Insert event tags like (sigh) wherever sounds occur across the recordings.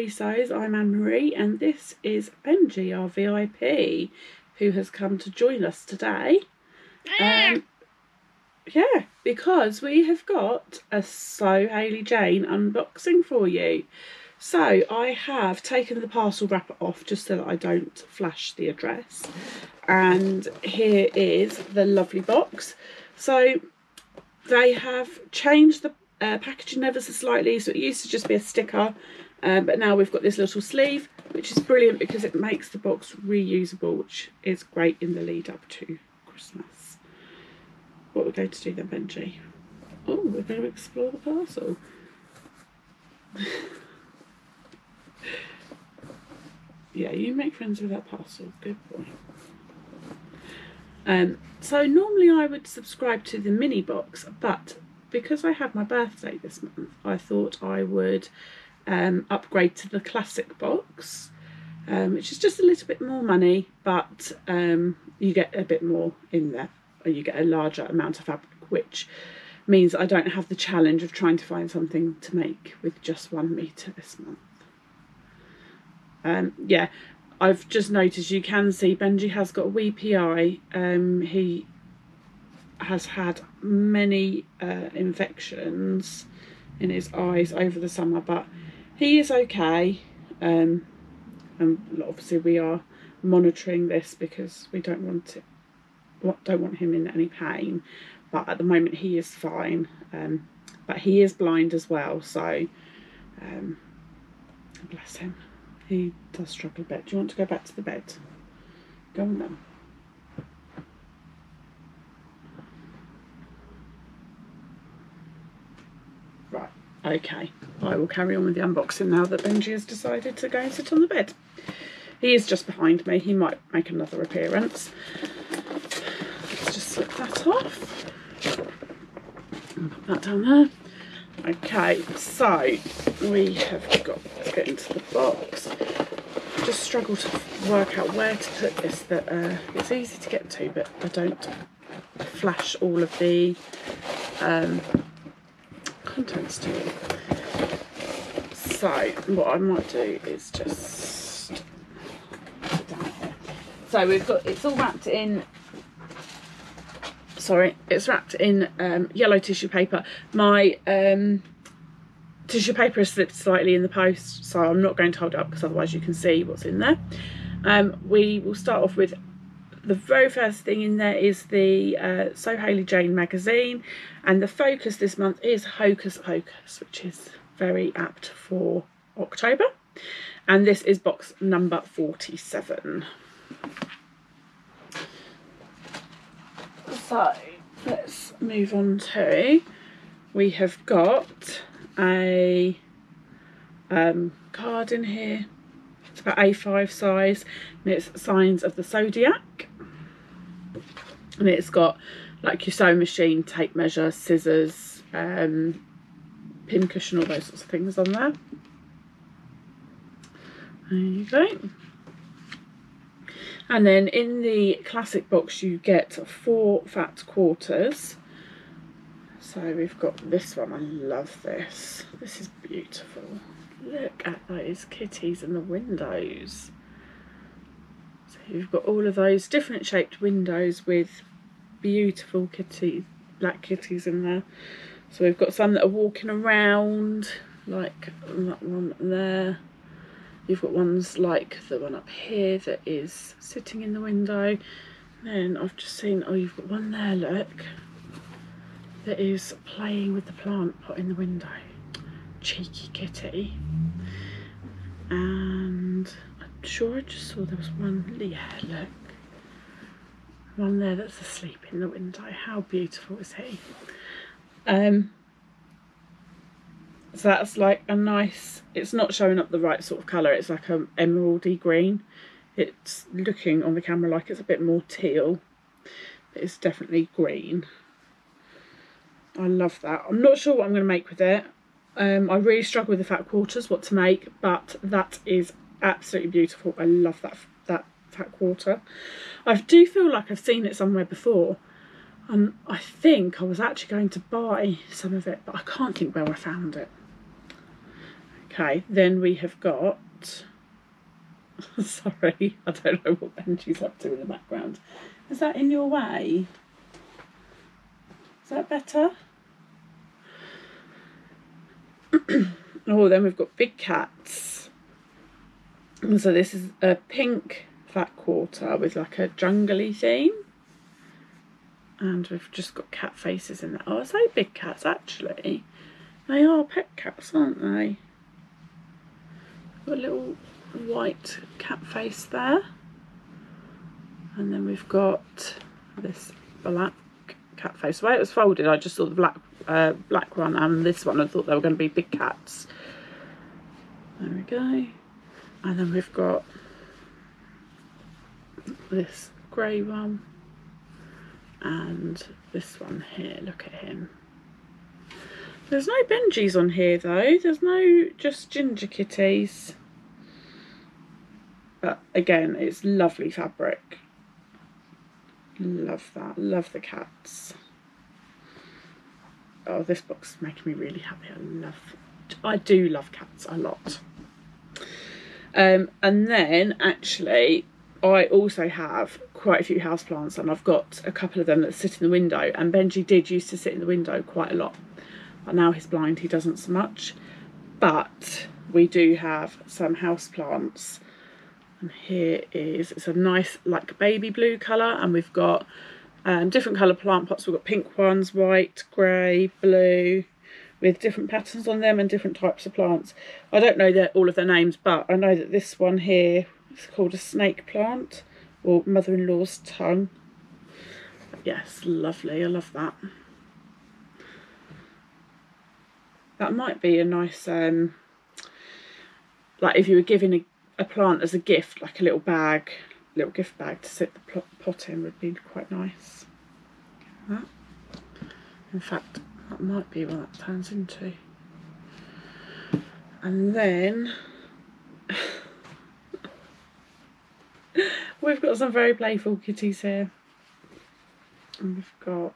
Hello, welcome to Ann-Marie Sews. I'm Ann-Marie and this is Benji, our VIP, who has come to join us today. Um, yeah, because we have got a Sew Hayley Jane unboxing for you. So I have taken the parcel wrapper off just so that I don't flash the address. And here is the lovely box. So they have changed the uh, packaging ever so slightly. So it used to just be a sticker, um, but now we've got this little sleeve, which is brilliant because it makes the box reusable, which is great in the lead up to Christmas. What we're going to do then, Benji? Oh, we're going to explore the parcel. (laughs) yeah, you make friends with that parcel. Good boy. Um, so normally I would subscribe to the mini box, but because I had my birthday this month, I thought I would um, upgrade to the classic box, um, which is just a little bit more money, but um, you get a bit more in there, or you get a larger amount of fabric, which means I don't have the challenge of trying to find something to make with just one metre this month. Um, yeah, I've just noticed you can see Benji has got a wee PI. Um, he has had many uh, infections in his eyes over the summer, but he is okay. Um, and obviously we are monitoring this because we don't want it, don't want him in any pain. But at the moment he is fine. Um, but he is blind as well, so um, bless him. He does struggle a bit. Do you want to go back to the bed? Go on then. Okay, I will carry on with the unboxing now that Benji has decided to go and sit on the bed. He is just behind me. He might make another appearance. Let's just slip that off. And put that down there. Okay, so we have got, let's get into the box. Just struggle to work out where to put this that uh, it's easy to get to, but I don't flash all of the um, contents to. So what I might do is just. So we've got it's all wrapped in sorry, it's wrapped in um, yellow tissue paper. My um, tissue paper has slipped slightly in the post, so I'm not going to hold it up because otherwise you can see what's in there. Um, we will start off with the very first thing in there is the uh, Sew Hayley Jane magazine and the focus this month is Hocus Pocus which is very apt for October and this is box number 47. So let's move on to, we have got a um, card in here, it's about A5 size and it's Signs of the Zodiac and it's got like your sewing machine, tape measure, scissors, um, pin cushion, all those sorts of things on there. There you go. And then in the classic box you get four fat quarters. So we've got this one, I love this. This is beautiful. Look at those kitties in the windows. So you've got all of those different shaped windows with beautiful kitties, black kitties in there. So we've got some that are walking around, like that one there. You've got ones like the one up here that is sitting in the window. Then I've just seen, oh, you've got one there, look, that is playing with the plant pot in the window. Cheeky kitty. And I'm sure I just saw there was one, yeah, look, one there that's asleep in the window. How beautiful is he? Um, so that's like a nice, it's not showing up the right sort of colour. It's like a emeraldy green. It's looking on the camera like it's a bit more teal. But it's definitely green. I love that. I'm not sure what I'm going to make with it. Um, I really struggle with the fat quarters, what to make, but that is absolutely beautiful. I love that that fat quarter. I do feel like I've seen it somewhere before and I think I was actually going to buy some of it but I can't think where I found it. Okay, then we have got. (laughs) Sorry, (laughs) I don't know what Benji's up to in the background. Is that in your way? Is that better? (coughs) oh, then we've got big cats. And So this is a pink fat quarter with like a jungly theme. And we've just got cat faces in there. Oh, I say big cats actually. They are pet cats, aren't they? Got a little white cat face there. And then we've got this black cat face. The way it was folded, I just saw the black uh, black one and this one. I thought they were going to be big cats. There we go. And then we've got this grey one and this one here. Look at him. There's no Benjis on here though. There's no just ginger kitties. But again, it's lovely fabric. Love that. Love the cats. Oh, this box is making me really happy. I love, I do love cats a lot. Um, and then actually, I also have quite a few houseplants and I've got a couple of them that sit in the window and Benji did used to sit in the window quite a lot. But now he's blind, he doesn't so much. But we do have some houseplants and here is it's a nice like baby blue colour and we've got um, different colour plant pots. We've got pink ones white grey blue with different patterns on them and different types of plants. I don't know that all of their names but I know that this one here is called a snake plant or mother-in-law's tongue. Yes lovely. I love that. That might be a nice um like if you were giving a a plant as a gift, like a little bag, little gift bag to sit the pot in would be quite nice. In fact, that might be what that turns into. And then (laughs) we've got some very playful kitties here. And we've got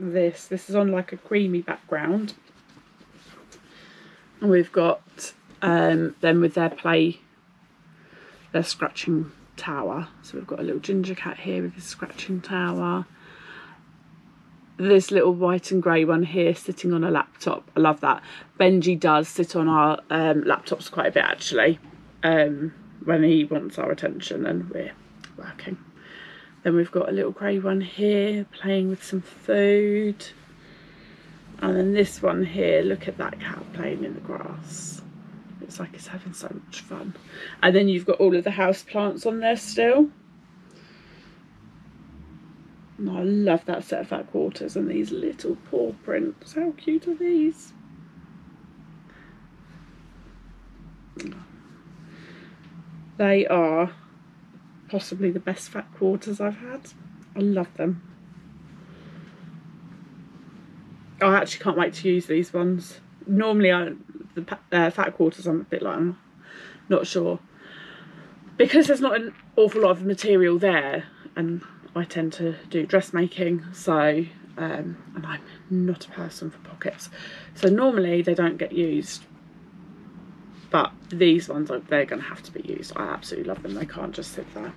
this. This is on like a creamy background. And we've got um, them with their play their scratching tower. So we've got a little ginger cat here with his scratching tower. This little white and grey one here sitting on a laptop. I love that. Benji does sit on our um, laptops quite a bit actually um, when he wants our attention and we're working. Then we've got a little grey one here playing with some food. And then this one here, look at that cat playing in the grass. Looks like it's having so much fun. And then you've got all of the house plants on there still. I love that set of fat quarters and these little paw prints. How cute are these? They are possibly the best fat quarters I've had. I love them. I actually can't wait to use these ones. Normally I the uh, fat quarters I'm a bit like I'm not sure. Because there's not an awful lot of material there and I tend to do dressmaking so um, and I'm not a person for pockets. So normally they don't get used but these ones they're going to have to be used. I absolutely love them. They can't just sit there.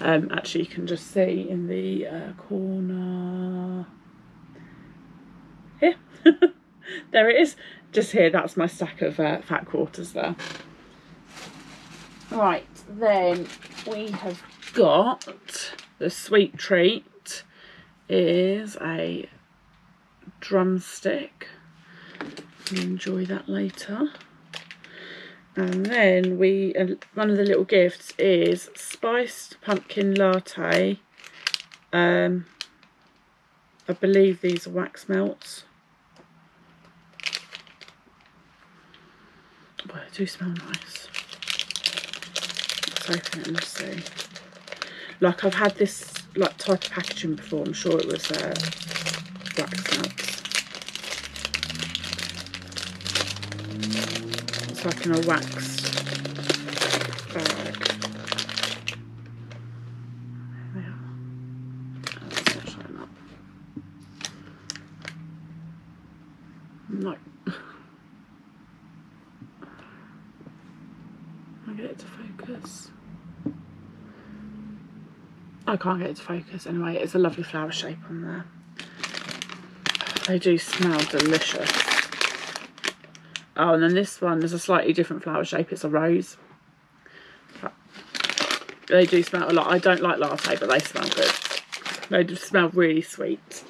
Um, actually you can just see in the uh, corner. Here. (laughs) There it is just here that's my stack of uh, fat quarters there. Right then we have got the sweet treat is a drumstick. Enjoy that later. And then we uh, one of the little gifts is spiced pumpkin latte. Um I believe these are wax melts But they do smell nice. Let's open it and see. Like I've had this like type of packaging before. I'm sure it was uh. It's like in a wax bag. Can I get it to focus? I can't get it to focus anyway. It's a lovely flower shape on there. They do smell delicious. Oh, and then this one is a slightly different flower shape. It's a rose. They do smell a lot. I don't like latte, but they smell good. They do smell really sweet.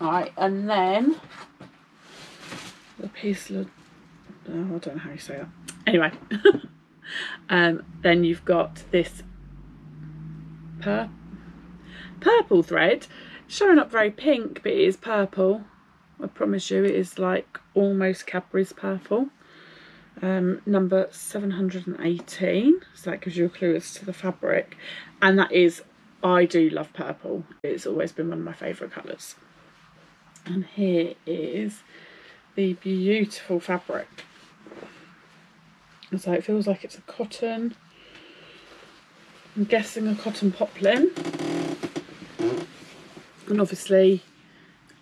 Alright, and then the piece of oh, I don't know how you say that. Anyway, (laughs) um, then you've got this pur purple thread showing up very pink, but it is purple. I promise you, it is like almost Cadbury's purple. Um, number 718, so that gives you a clue as to the fabric. And that is, I do love purple. It's always been one of my favourite colours. And here is the beautiful fabric. So it feels like it's a cotton. I'm guessing a cotton poplin. And obviously,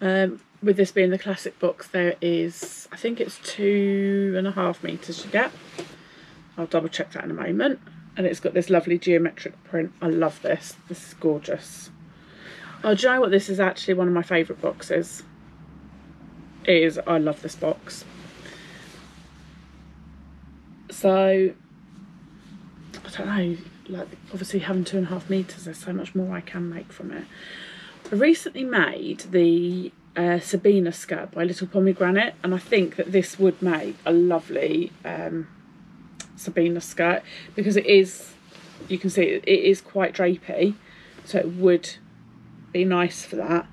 um, with this being the classic box, there is, I think it's two and a half metres you get. I'll double check that in a moment. And it's got this lovely geometric print. I love this. This is gorgeous. Oh, do you know what? This is actually one of my favourite boxes is I love this box. So, I don't know, like obviously having two and a half metres, there's so much more I can make from it. I recently made the uh, Sabina skirt by Little Pomegranate and I think that this would make a lovely um, Sabina skirt because it is, you can see it, it is quite drapey so it would be nice for that.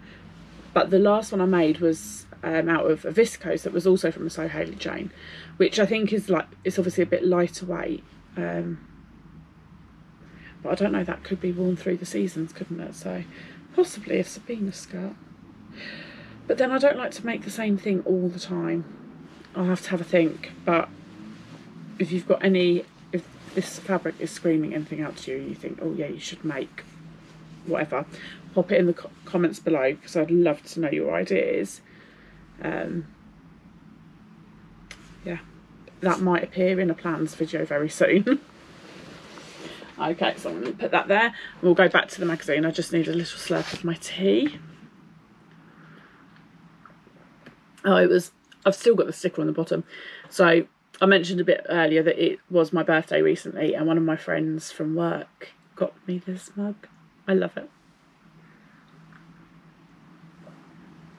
But the last one I made was um, out of a viscose that was also from a Sew Hayley Jane, which I think is like, it's obviously a bit lighter weight. Um, but I don't know, that could be worn through the seasons, couldn't it? So possibly a Sabina skirt. But then I don't like to make the same thing all the time. I'll have to have a think. But if you've got any, if this fabric is screaming anything out to you, you think, oh yeah, you should make whatever, pop it in the comments below because I'd love to know your ideas um, yeah that might appear in a plans video very soon (laughs) okay so I'm going to put that there we'll go back to the magazine. I just need a little slurp of my tea. Oh it was I've still got the sticker on the bottom. So I mentioned a bit earlier that it was my birthday recently and one of my friends from work got me this mug. I love it.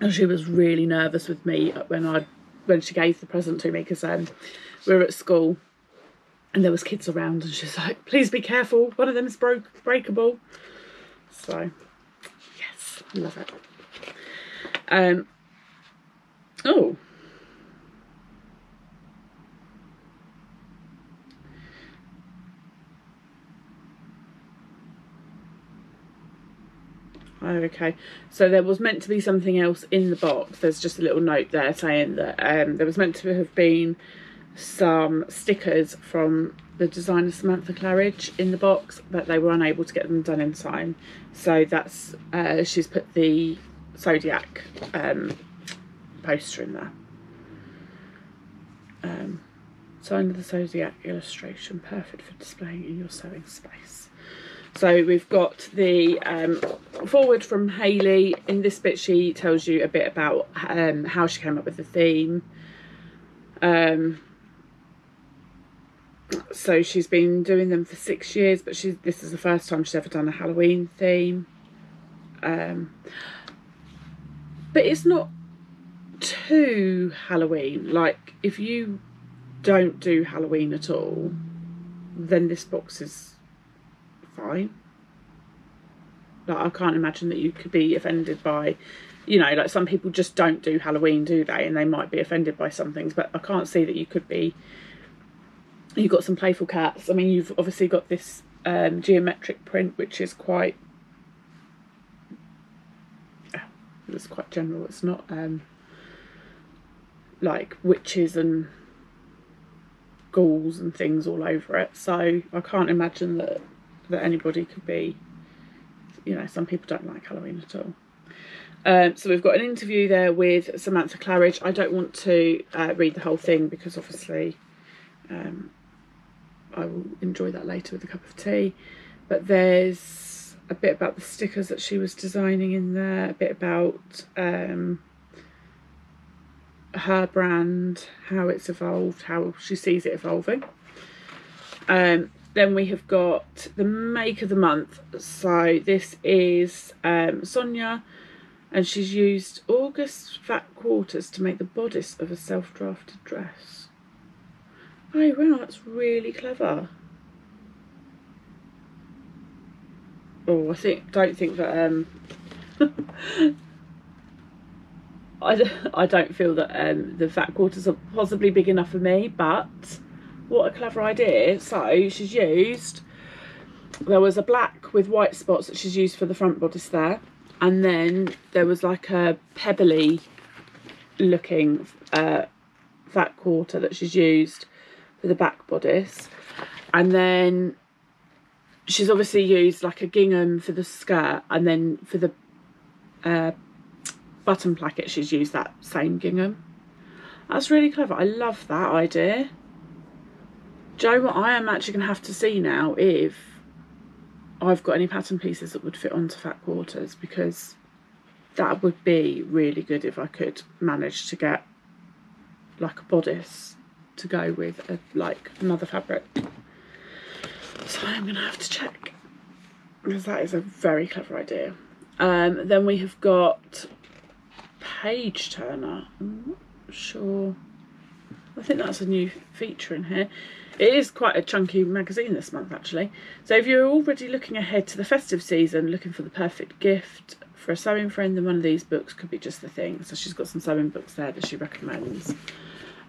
And she was really nervous with me when I when she gave the present to me because um, we were at school and there was kids around and she's like please be careful one of them is broke breakable so yes I love it um oh Oh, okay. So there was meant to be something else in the box. There's just a little note there saying that um, there was meant to have been some stickers from the designer Samantha Claridge in the box, but they were unable to get them done in time. So that's uh, she's put the Zodiac um, poster in there. Um, sign of the Zodiac illustration, perfect for displaying in your sewing space. So we've got the um, forward from Hayley. In this bit, she tells you a bit about um, how she came up with the theme. Um, so she's been doing them for six years, but she's this is the first time she's ever done a Halloween theme. Um, but it's not too Halloween. Like if you don't do Halloween at all, then this box is fine. Like I can't imagine that you could be offended by, you know, like some people just don't do Halloween, do they? And they might be offended by some things, but I can't see that you could be. You've got some playful cats. I mean, you've obviously got this um, geometric print, which is quite. It's quite general. It's not um, like witches and ghouls and things all over it. So I can't imagine that that anybody could be. You know, some people don't like Halloween at all. Um, so we've got an interview there with Samantha Claridge. I don't want to uh, read the whole thing because obviously um, I will enjoy that later with a cup of tea. But there's a bit about the stickers that she was designing in there, a bit about um, her brand, how it's evolved, how she sees it evolving. Um, then we have got the make of the month. So this is um, Sonia and she's used August fat quarters to make the bodice of a self-drafted dress. Oh wow, that's really clever. Oh, I think don't think that um (laughs) I, I don't feel that um, the fat quarters are possibly big enough for me, but what a clever idea. So she's used, there was a black with white spots that she's used for the front bodice there. And then there was like a pebbly looking uh, fat quarter that she's used for the back bodice. And then she's obviously used like a gingham for the skirt and then for the uh, button placket she's used that same gingham. That's really clever. I love that idea. Joe, what I am actually going to have to see now if I've got any pattern pieces that would fit onto fat quarters because that would be really good if I could manage to get like a bodice to go with a, like another fabric. So I'm to have to check because that is a very clever idea. Um, then we have got Page Turner. I'm not sure. I think that's a new feature in here. It is quite a chunky magazine this month actually. So if you're already looking ahead to the festive season, looking for the perfect gift for a sewing friend, then one of these books could be just the thing. So she's got some sewing books there that she recommends.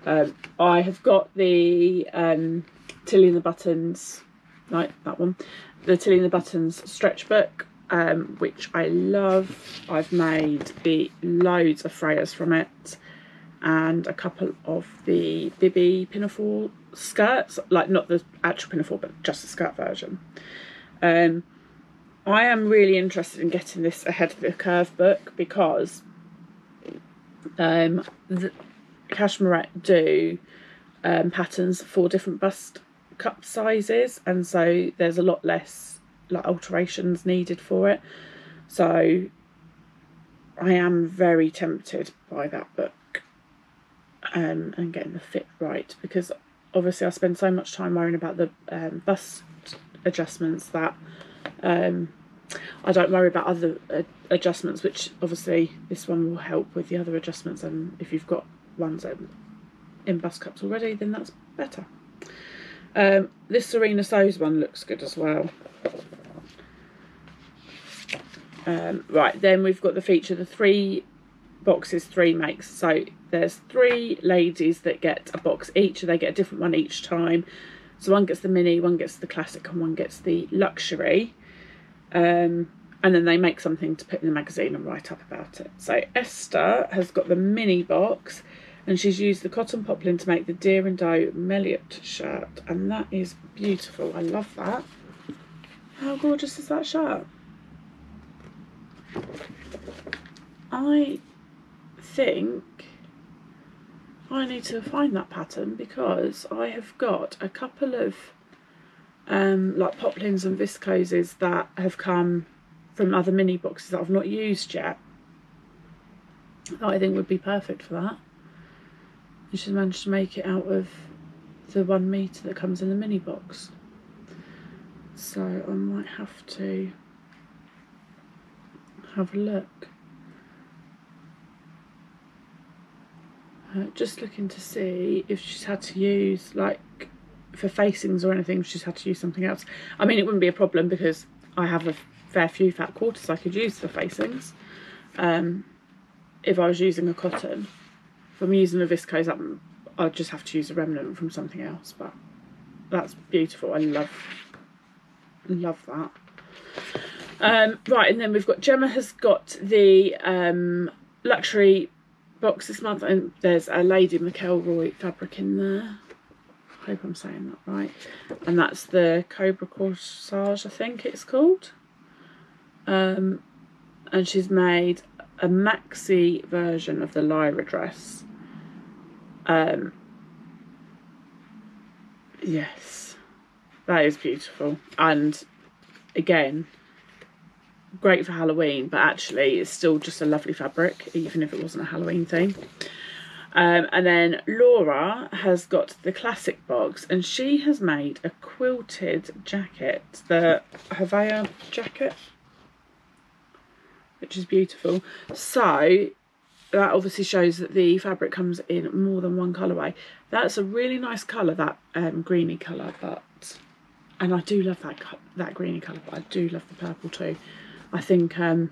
Um, I have got the um, Tilly and the Buttons, right, that one, the Tilly and the Buttons stretch book, um, which I love. I've made the loads of Freyas from it and a couple of the Bibi Pinafore skirts, like not the actual pinafore, but just the skirt version. Um, I am really interested in getting this ahead of the curve book because um, Cashmerette do um, patterns for different bust cup sizes, and so there's a lot less like alterations needed for it. So I am very tempted by that book um, and getting the fit right because obviously I spend so much time worrying about the um, bust adjustments that um, I don't worry about other uh, adjustments which obviously this one will help with the other adjustments and if you've got ones in bus cups already then that's better. Um, this Serena Sews one looks good as well. Um, right then we've got the feature the three boxes three makes. So there's three ladies that get a box each and they get a different one each time. So one gets the mini one gets the classic and one gets the luxury. Um, and then they make something to put in the magazine and write up about it. So Esther has got the mini box and she's used the cotton poplin to make the deer and doe Melilot shirt. And that is beautiful. I love that. How gorgeous is that shirt? I think I need to find that pattern because I have got a couple of um, like poplins and viscoses that have come from other mini boxes that I've not used yet that I think would be perfect for that. And she's managed to make it out of the one metre that comes in the mini box. So I might have to have a look. Uh, just looking to see if she's had to use like for facings or anything she's had to use something else I mean it wouldn't be a problem because I have a fair few fat quarters I could use for facings um, if I was using a cotton if I'm using a viscose um, I'd just have to use a remnant from something else but that's beautiful I love love that um, right and then we've got Gemma has got the um, luxury box this month and there's a Lady McElroy fabric in there. I hope I'm saying that right. And that's the Cobra Corsage, I think it's called. Um, and she's made a maxi version of the Lyra dress. Um, yes. That is beautiful. And again, great for Halloween, but actually it's still just a lovely fabric, even if it wasn't a Halloween theme. Um, and then Laura has got the classic box and she has made a quilted jacket, the Havaya jacket, which is beautiful. So that obviously shows that the fabric comes in more than one colourway. That's a really nice colour, that um, greeny colour, but and I do love that that greeny colour, but I do love the purple too. I think, um,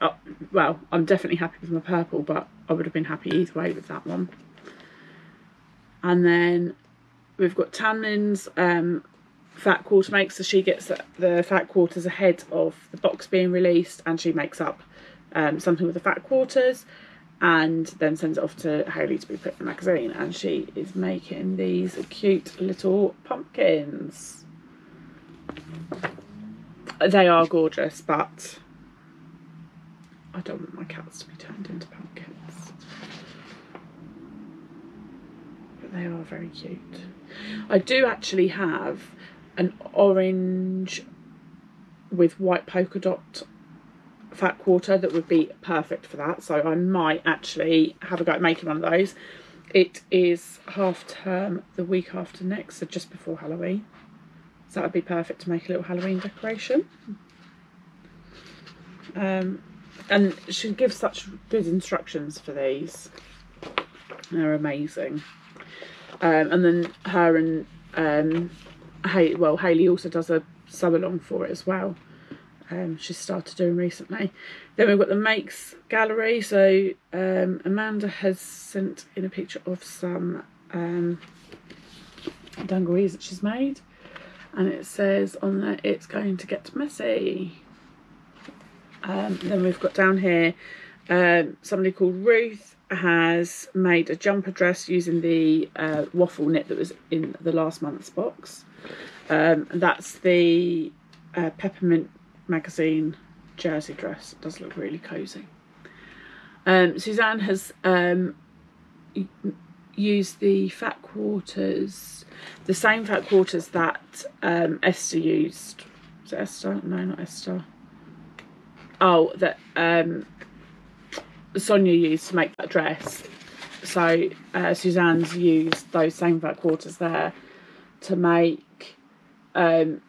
oh, well, I'm definitely happy with my purple, but I would have been happy either way with that one. And then we've got Tamlin's um, fat quarter makes, so she gets the fat quarters ahead of the box being released, and she makes up um, something with the fat quarters and then sends it off to Hayley to be put in the magazine and she is making these cute little pumpkins. They are gorgeous but I don't want my cats to be turned into pumpkins. But they are very cute. I do actually have an orange with white polka dot fat quarter that would be perfect for that. So I might actually have a go at making one of those. It is half term the week after next, so just before Halloween. So that would be perfect to make a little Halloween decoration. Um, and she gives such good instructions for these. They're amazing. Um, and then her and um, well, Hayley also does a sew along for it as well um, she started doing recently. Then we've got the Makes gallery. So um, Amanda has sent in a picture of some um, dungarees that she's made. And it says on there, it's going to get messy. Um, then we've got down here, um, somebody called Ruth has made a jumper dress using the uh, waffle knit that was in the last month's box. Um, that's the uh, peppermint magazine jersey dress. It does look really cosy. Um, Suzanne has um, used the fat quarters, the same fat quarters that um, Esther used. Is it Esther? No, not Esther. Oh, that um, Sonia used to make that dress. So uh, Suzanne's used those same fat quarters there to make um,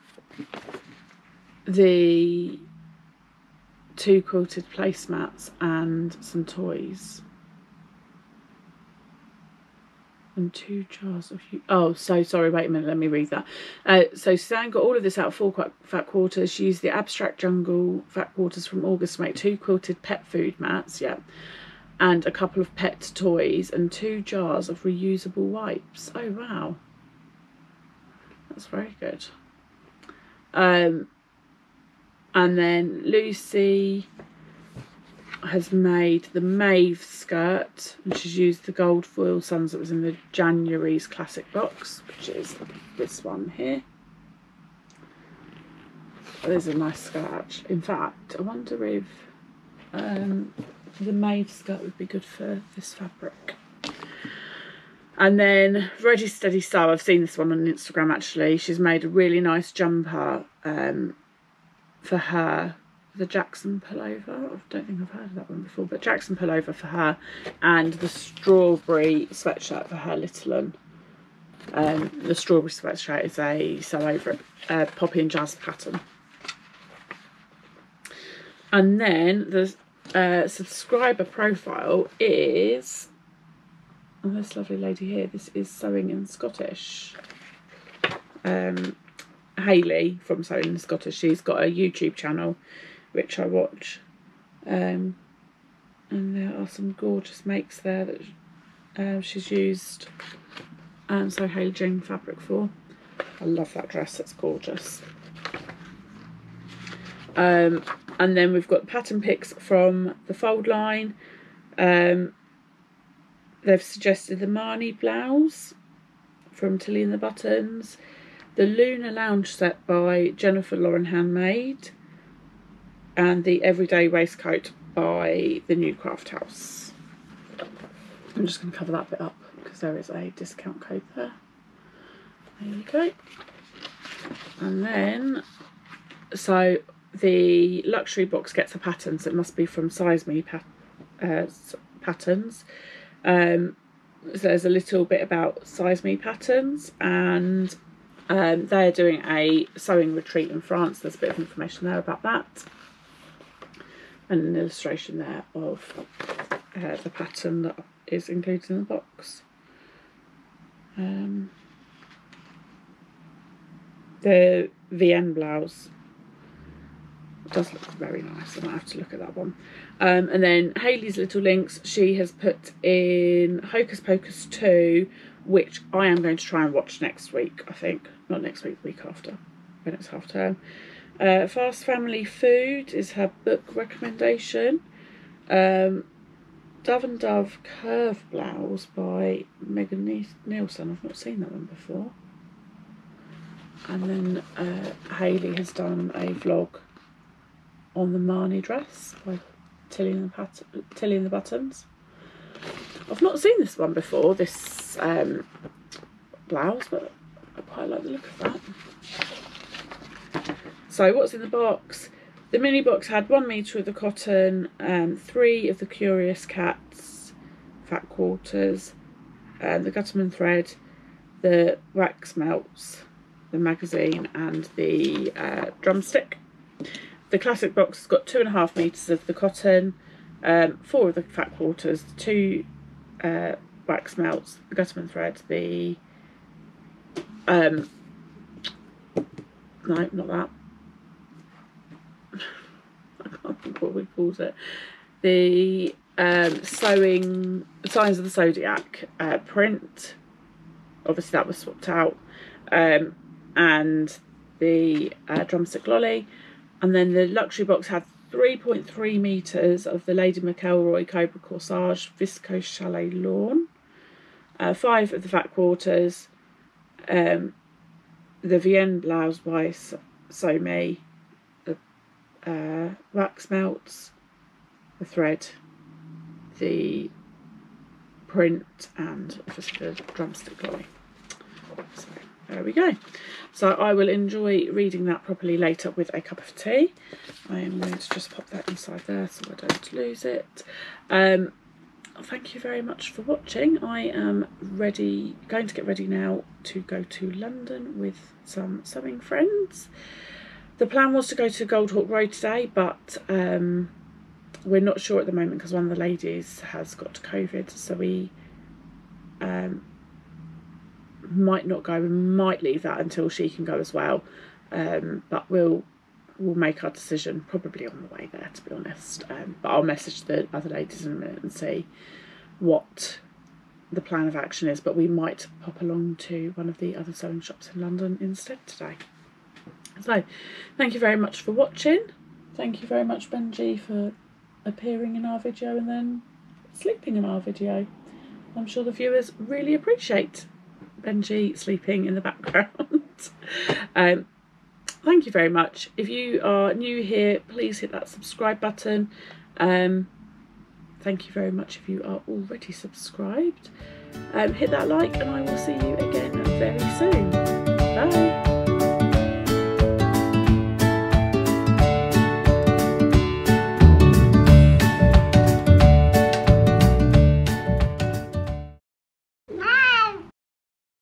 the two quilted placemats and some toys. And two jars of. Oh, so sorry. Wait a minute. Let me read that. Uh, so Suzanne got all of this out of four fat quarters. She used the Abstract Jungle fat quarters from August to make two quilted pet food mats. Yeah, and a couple of pet toys and two jars of reusable wipes. Oh wow, that's very good. Um, and then Lucy has made the Maeve skirt and she's used the gold foil suns that was in the January's classic box which is this one here. Oh, there's a nice skirt in fact I wonder if um, the Maeve skirt would be good for this fabric. And then Ready Steady Sew, I've seen this one on Instagram actually. She's made a really nice jumper um, for her the Jackson pullover. I don't think I've heard of that one before, but Jackson pullover for her and the strawberry sweatshirt for her little one. Um, the strawberry sweatshirt is a sew over uh, poppy and jazz pattern. And then the uh, subscriber profile is oh, this lovely lady here. This is Sewing in Scottish. Um, Hayley from Sewing in Scottish. She's got a YouTube channel which I watch. Um, and there are some gorgeous makes there that uh, she's used um, Sew Hayley Jane fabric for. I love that dress, it's gorgeous. Um, and then we've got pattern picks from the fold line. Um, they've suggested the Marnie blouse from Tilly and the Buttons the Luna Lounge set by Jennifer Lauren Handmade and the Everyday Waistcoat by the New Craft House. I'm just going to cover that bit up because there is a discount code there. There you go. And then, so the luxury box gets a pattern, so it must be from Size Me uh, patterns. Um, so there's a little bit about Size Me patterns, and um, they're doing a sewing retreat in France. There's a bit of information there about that, and an illustration there of uh, the pattern that is included in the box. Um, the Vienne blouse does look very nice. I might have to look at that one. Um, and then Hayley's Little Links, she has put in Hocus Pocus 2, which I am going to try and watch next week, I think. Not next week, week after, when it's half term. Uh, Fast Family Food is her book recommendation. Um, Dove and Dove Curve Blouse by Megan Nielsen. I've not seen that one before. And then uh, Hayley has done a vlog on the Marnie dress by Tilly and the, Pat Tilly and the Buttons. I've not seen this one before, this um, blouse, but I quite like the look of that. So what's in the box? The mini box had one metre of the cotton, um, three of the Curious Cats, Fat Quarters, um, the Gütermann thread, the wax melts, the magazine and the uh, drumstick. The classic box has got two and a half metres of the cotton, um, four of the fat quarters, two uh, wax melts, the Gütermann thread, the um, no, not that. (laughs) I can't think what we called it. The um, sewing signs of the zodiac uh, print. Obviously, that was swapped out, um, and the uh, drumstick lolly and then the luxury box had 3.3 metres of the Lady McElroy Cobra Corsage Viscose Challis Lawn, uh, five of the Fat Quarters, um, the Vienne Blouse by So Me, the uh, wax melts, the thread, the print, and obviously the drumstick lolly. There we go. So I will enjoy reading that properly later with a cup of tea. I am going to just pop that inside there so I don't lose it. Um, thank you very much for watching. I am ready, going to get ready now to go to London with some sewing friends. The plan was to go to Goldhawk Road today, but um, we're not sure at the moment because one of the ladies has got COVID, so we um, might not go. We might leave that until she can go as well. Um, but we'll we'll make our decision probably on the way there, to be honest. Um, but I'll message the other ladies in a minute and see what the plan of action is. But we might pop along to one of the other sewing shops in London instead today. So, thank you very much for watching. Thank you very much, Benji, for appearing in our video and then sleeping in our video. I'm sure the viewers really appreciate Benji sleeping in the background. (laughs) um, thank you very much. If you are new here, please hit that subscribe button. Um, thank you very much if you are already subscribed. Um, hit that like and I will see you again very soon. Bye.